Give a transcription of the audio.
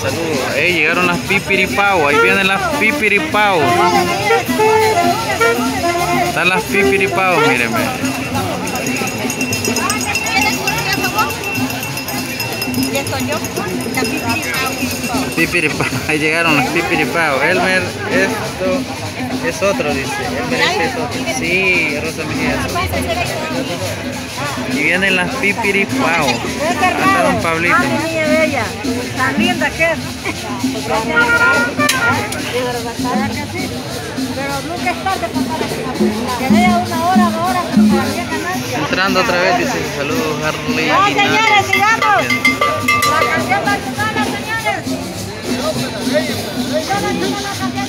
Saludos. Ey, llegaron las pipiripau. Ahí vienen las pipiripau. Están las pipiripau, mírenme. Pipiripau. Ahí llegaron las pipiripau. Elmer, esto es otro, dice. Elmer, este es otro. Sí, Rosa Mejía. Y vienen las pipiripau. Hasta don Pablito. Pero nunca es tarde para. Que vea una hora, dos horas, para bien ganar. Entrando otra vez, dice. Saludos, Harley. No, señores, sigamos. La canción sonar, señores. Yo no tengo la canción,